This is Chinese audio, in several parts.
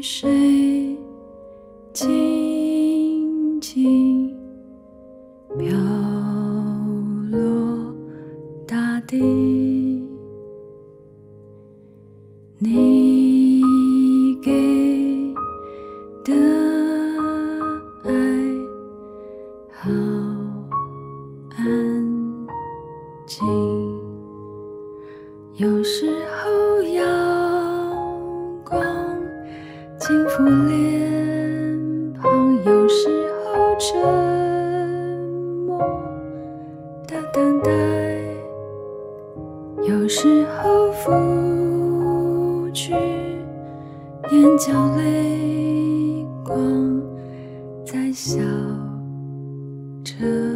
雨水静静飘落大地，你给的爱好安静，有时候轻抚脸庞，有时候沉默的等待，有时候拂去眼角泪光，在笑着。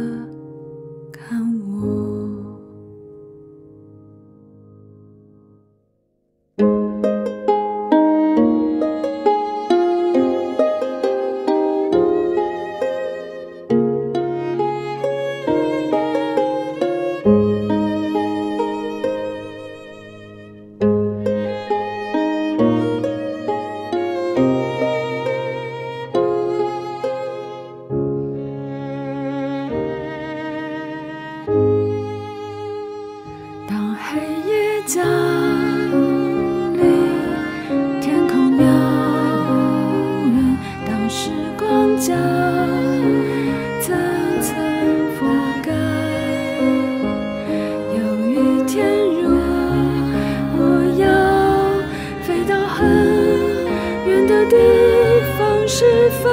夜降临，天空遥远；当时光将层层覆盖，有一天若我要飞到很远的地方，是否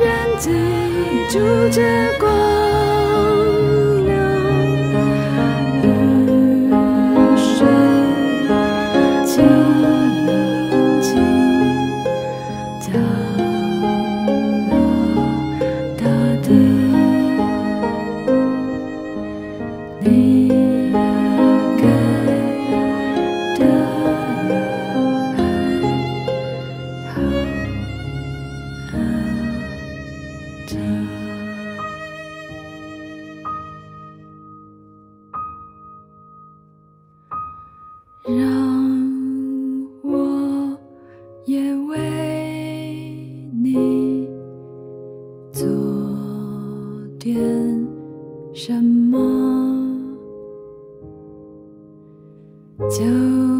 仍记住这光什么，就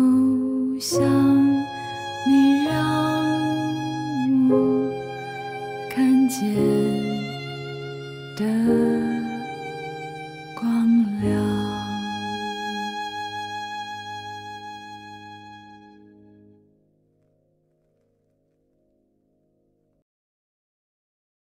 done.